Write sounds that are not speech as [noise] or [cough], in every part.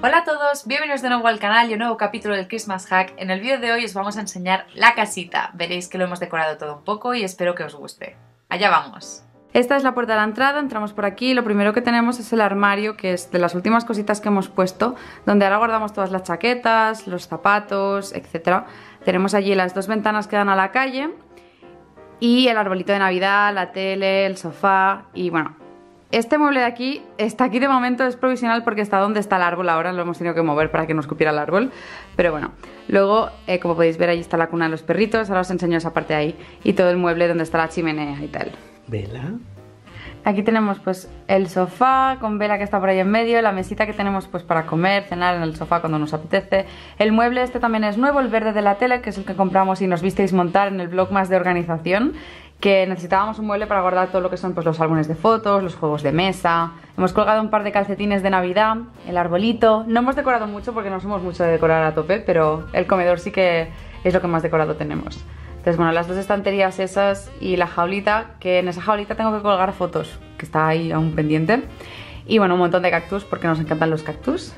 Hola a todos, bienvenidos de nuevo al canal y un nuevo capítulo del Christmas Hack. En el vídeo de hoy os vamos a enseñar la casita. Veréis que lo hemos decorado todo un poco y espero que os guste. Allá vamos. Esta es la puerta de la entrada, entramos por aquí lo primero que tenemos es el armario, que es de las últimas cositas que hemos puesto, donde ahora guardamos todas las chaquetas, los zapatos, etc. Tenemos allí las dos ventanas que dan a la calle y el arbolito de Navidad, la tele, el sofá y bueno, este mueble de aquí está aquí de momento, es provisional porque está donde está el árbol ahora, lo hemos tenido que mover para que no escupiera el árbol, pero bueno. Luego, eh, como podéis ver, allí está la cuna de los perritos, ahora os enseño esa parte de ahí, y todo el mueble donde está la chimenea y tal. ¿Vela? Aquí tenemos pues el sofá con vela que está por ahí en medio, la mesita que tenemos pues para comer, cenar en el sofá cuando nos apetece. El mueble este también es nuevo, el verde de la tele, que es el que compramos y nos visteis montar en el blog más de organización que necesitábamos un mueble para guardar todo lo que son pues, los álbumes de fotos, los juegos de mesa. Hemos colgado un par de calcetines de Navidad, el arbolito. No hemos decorado mucho porque no somos mucho de decorar a tope, pero el comedor sí que es lo que más decorado tenemos. Entonces, bueno, las dos estanterías esas y la jaulita, que en esa jaulita tengo que colgar fotos, que está ahí aún pendiente. Y bueno, un montón de cactus porque nos encantan los cactus.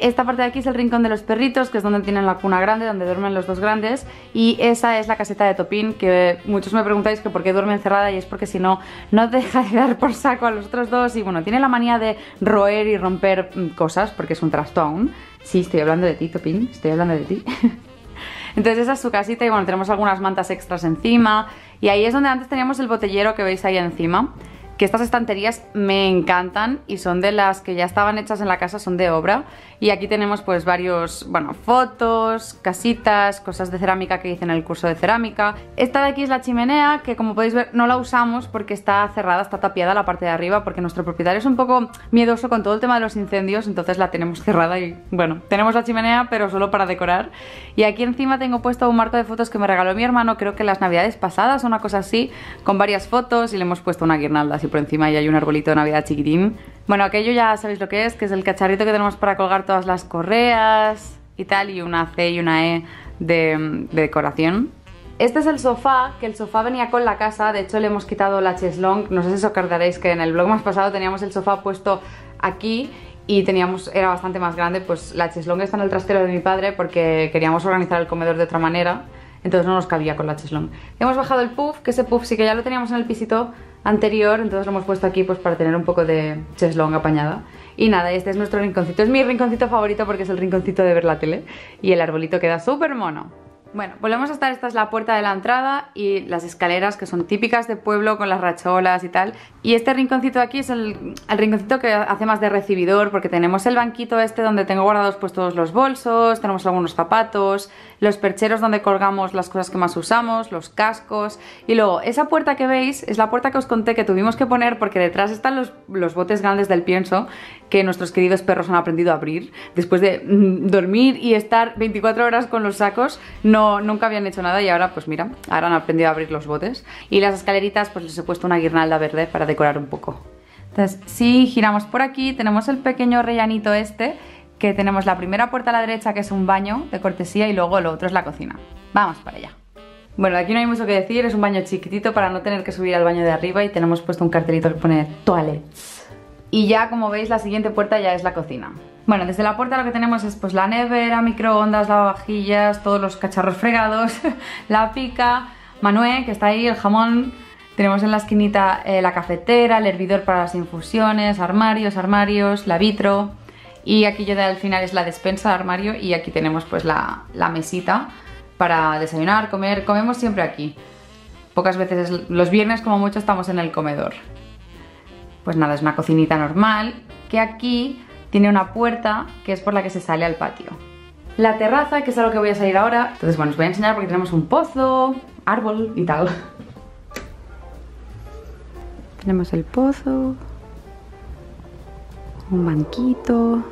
Esta parte de aquí es el rincón de los perritos, que es donde tienen la cuna grande, donde duermen los dos grandes. Y esa es la caseta de Topín, que muchos me preguntáis que por qué duerme encerrada y es porque si no, no deja de dar por saco a los otros dos. Y bueno, tiene la manía de roer y romper mm, cosas, porque es un trastón. Sí, estoy hablando de ti, Topín, estoy hablando de ti. [laughs] Entonces esa es su casita y bueno, tenemos algunas mantas extras encima. Y ahí es donde antes teníamos el botellero que veis ahí encima que estas estanterías me encantan y son de las que ya estaban hechas en la casa, son de obra. Y aquí tenemos pues varios, bueno, fotos, casitas, cosas de cerámica que hice en el curso de cerámica. Esta de aquí es la chimenea, que como podéis ver no la usamos porque está cerrada, está tapiada la parte de arriba, porque nuestro propietario es un poco miedoso con todo el tema de los incendios, entonces la tenemos cerrada y bueno, tenemos la chimenea pero solo para decorar. Y aquí encima tengo puesto un marco de fotos que me regaló mi hermano, creo que las navidades pasadas, una cosa así, con varias fotos y le hemos puesto una guirnalda así por encima y hay un arbolito de Navidad chiquitín. Bueno, aquello ya sabéis lo que es, que es el cacharrito que tenemos para colgar todas las correas y tal, y una C y una E de, decoración. Este es el sofá, que el sofá venía con la casa, de hecho le hemos quitado la cheslong, no sé si os acordaréis que en el blog más pasado teníamos el sofá puesto aquí y teníamos, era bastante más grande, pues la cheslong está en el trastero de mi padre porque queríamos organizar el comedor de otra manera, entonces no nos cabía con la cheslong. Hemos bajado el puff, que ese puff sí que ya lo teníamos en el pisito, anterior, entonces lo hemos puesto aquí pues para tener un poco de cheslong apañada. Y nada, este es nuestro rinconcito, es mi rinconcito favorito porque es el rinconcito de ver la tele y el arbolito queda súper mono. Bueno, volvemos a estar, esta es la puerta de la entrada y las escaleras que son típicas de pueblo con las racholas y tal. Y este rinconcito de aquí es el, el, rinconcito que hace más de recibidor porque tenemos el banquito este donde tengo guardados pues todos los bolsos, tenemos algunos zapatos, los percheros donde colgamos las cosas que más usamos, los cascos. Y luego esa puerta que veis es la puerta que os conté que tuvimos que poner porque detrás están los, los botes grandes del pienso que nuestros queridos perros han aprendido a abrir. Después de mm, dormir y estar 24 horas con los sacos no, nunca habían hecho nada y ahora pues mira, ahora han aprendido a abrir los botes. Y las escaleritas pues les he puesto una guirnalda verde para decorar un poco. Entonces si giramos por aquí tenemos el pequeño rellanito este que tenemos la primera puerta a la derecha que es un baño de cortesía y luego lo otro es la cocina. Vamos para allá. Bueno, aquí no hay mucho que decir, es un baño chiquitito para no tener que subir al baño de arriba y tenemos puesto un cartelito que pone toilets. Y ya como veis la siguiente puerta ya es la cocina. Bueno, desde la puerta lo que tenemos es pues la nevera, microondas, lavavajillas, todos los cacharros fregados, [laughs] la pica, Manué que está ahí, el jamón, tenemos en la esquinita eh, la cafetera, el hervidor para las infusiones, armarios, armarios, la vitro, y aquí ya al final es la despensa de armario y aquí tenemos pues la, mesita para desayunar, comer, comemos siempre aquí. Pocas veces, los viernes como mucho estamos en el comedor. Pues nada, es una cocinita normal que aquí tiene una puerta que es por la que se sale al patio. La terraza, que es a lo que voy a salir ahora. Entonces bueno, os voy a enseñar porque tenemos un pozo, árbol y tal. Tenemos el pozo, un banquito,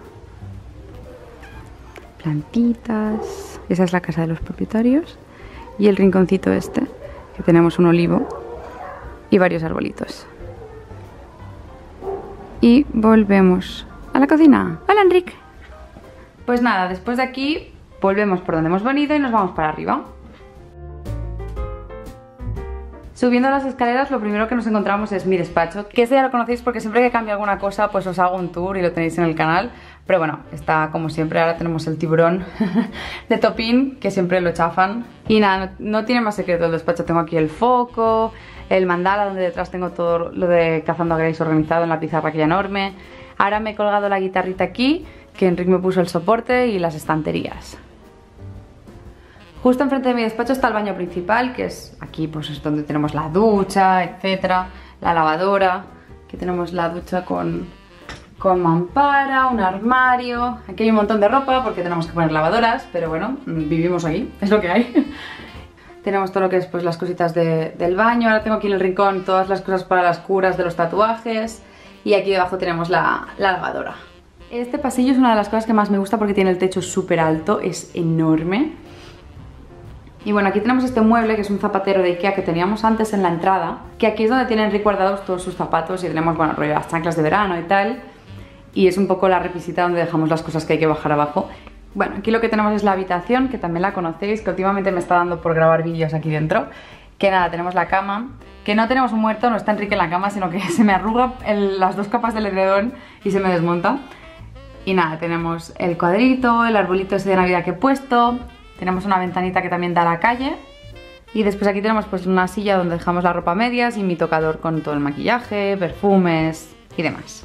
plantitas. Esa es la casa de los propietarios. Y el rinconcito este, que tenemos un olivo y varios arbolitos. Y volvemos a la cocina. Hola, Enrique. Pues nada, después de aquí volvemos por donde hemos venido y nos vamos para arriba. Subiendo las escaleras lo primero que nos encontramos es mi despacho, que este ya lo conocéis porque siempre que cambio alguna cosa pues os hago un tour y lo tenéis en el canal. Pero bueno, está como siempre, ahora tenemos el tiburón [laughs] de Topin, que siempre lo chafan. Y nada, no, tiene más secreto el despacho, tengo aquí el foco, el mandala donde detrás tengo todo lo de Cazando a Grace organizado en la pizarra aquella enorme. Ahora me he colgado la guitarrita aquí, que Enrique me puso el soporte y las estanterías. Justo enfrente de mi despacho está el baño principal, que es aquí pues es donde tenemos la ducha, etcétera, la lavadora, aquí tenemos la ducha con, con mampara, un armario, aquí hay un montón de ropa porque tenemos que poner lavadoras, pero bueno, vivimos aquí, [laughs] es lo que hay. tenemos todo lo que es pues las cositas del baño, ahora tengo aquí en el rincón todas las cosas para las curas de los tatuajes y aquí debajo tenemos la, la lavadora. Este pasillo es una de las cosas que más me gusta porque tiene el techo súper alto, es enorme y bueno, aquí tenemos este mueble que es un zapatero de Ikea que teníamos antes en la entrada, que aquí es donde tienen recuerdados todos sus zapatos y tenemos, bueno, rollo las chanclas de verano y tal. Y es un poco la repisita donde dejamos las cosas que hay que bajar abajo. Bueno, aquí lo que tenemos es la habitación, que también la conocéis, que últimamente me está dando por grabar vídeos aquí dentro. Que nada, tenemos la cama, que no tenemos un muerto, no está Enrique en la cama, sino que [laughs] se me arruga las dos capas del edredón y se me desmonta. Y nada, tenemos el cuadrito, el arbolito ese de Navidad que he puesto, tenemos una ventanita que también da a la calle. Y después aquí tenemos pues una silla donde dejamos la ropa medias y mi tocador con todo el maquillaje, perfumes y demás.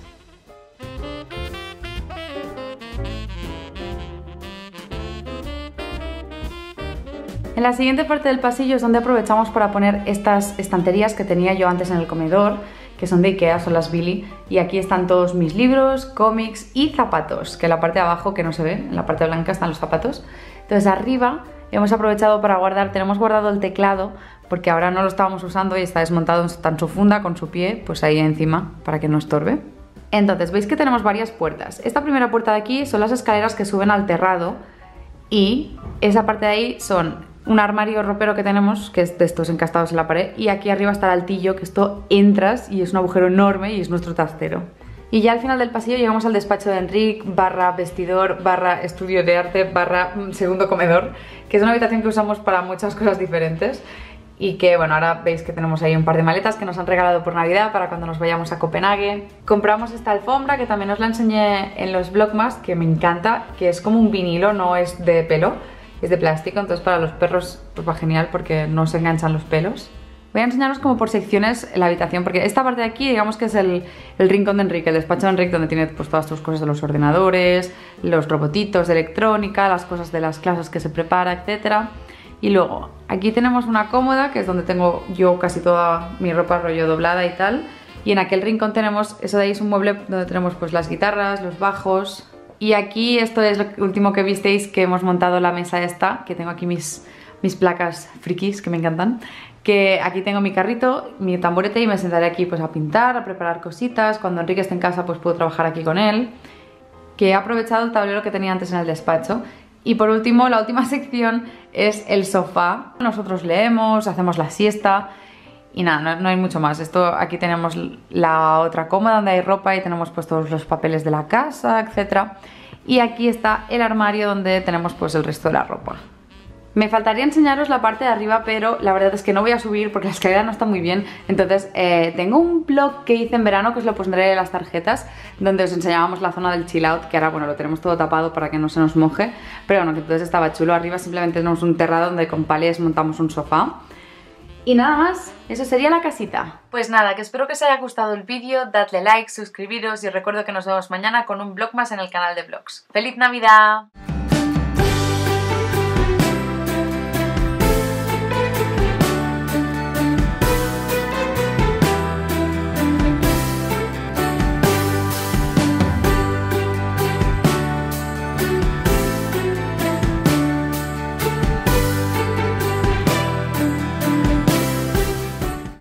En la siguiente parte del pasillo es donde aprovechamos para poner estas estanterías que tenía yo antes en el comedor, que son de Ikea, son las Billy, y aquí están todos mis libros, cómics y zapatos, que en la parte de abajo que no se ve, en la parte blanca están los zapatos, entonces arriba hemos aprovechado para guardar, tenemos guardado el teclado porque ahora no lo estábamos usando y está desmontado en su funda con su pie, pues ahí encima para que no estorbe. Entonces veis que tenemos varias puertas. Esta primera puerta de aquí son las escaleras que suben al terrado y esa parte de ahí son un armario ropero que tenemos, que es de estos encastados en la pared, y aquí arriba está el altillo, que esto entras y es un agujero enorme y es nuestro trastero. Y ya al final del pasillo llegamos al despacho de Enrique, barra vestidor, barra estudio de arte, barra mm, segundo comedor, que es una habitación que usamos para muchas cosas diferentes y que bueno, ahora veis que tenemos ahí un par de maletas que nos han regalado por Navidad para cuando nos vayamos a Copenhague. Compramos esta alfombra que también os la enseñé en los Vlogmas, que me encanta, que es como un vinilo, no es de pelo, es de plástico, entonces para los perros pues va genial porque no se enganchan los pelos. Voy a enseñaros como por secciones la habitación, porque esta parte de aquí digamos que es el, rincón de Enrique, el despacho de Enrique donde tiene pues, todas tus cosas de los ordenadores, los robotitos de electrónica, las cosas de las clases que se prepara, etc. Y luego aquí tenemos una cómoda, que es donde tengo yo casi toda mi ropa rollo doblada y tal. Y en aquel rincón tenemos, eso de ahí es un mueble donde tenemos pues las guitarras, los bajos. Y aquí esto es lo último que visteis que hemos montado la mesa esta, que tengo aquí mis, mis placas frikis que me encantan que aquí tengo mi carrito, mi tamborete y me sentaré aquí pues a pintar, a preparar cositas. Cuando Enrique esté en casa pues puedo trabajar aquí con él. Que he aprovechado el tablero que tenía antes en el despacho. Y por último, la última [laughs] sección es el sofá. Nosotros leemos, hacemos la siesta y nada, no, hay mucho más. Esto aquí tenemos la otra cómoda donde hay ropa y tenemos pues todos los papeles de la casa, etc. Y aquí está el armario donde tenemos pues el resto de la ropa. Me faltaría enseñaros la parte de arriba, pero la verdad es que no voy a subir porque la escalera no está muy bien. Entonces, eh, tengo un blog que hice en verano, que os lo pondré en las tarjetas, donde os enseñábamos la zona del chill out, que ahora, bueno, lo tenemos todo tapado para que no se nos moje. Pero bueno, que entonces estaba chulo. Arriba simplemente tenemos un terrado donde con palés montamos un sofá. Y nada más, eso sería la casita. Pues nada, que espero que os haya gustado el vídeo, dadle like, suscribiros y recuerdo que nos vemos mañana con un blog más en el canal de vlogs. ¡Feliz Navidad!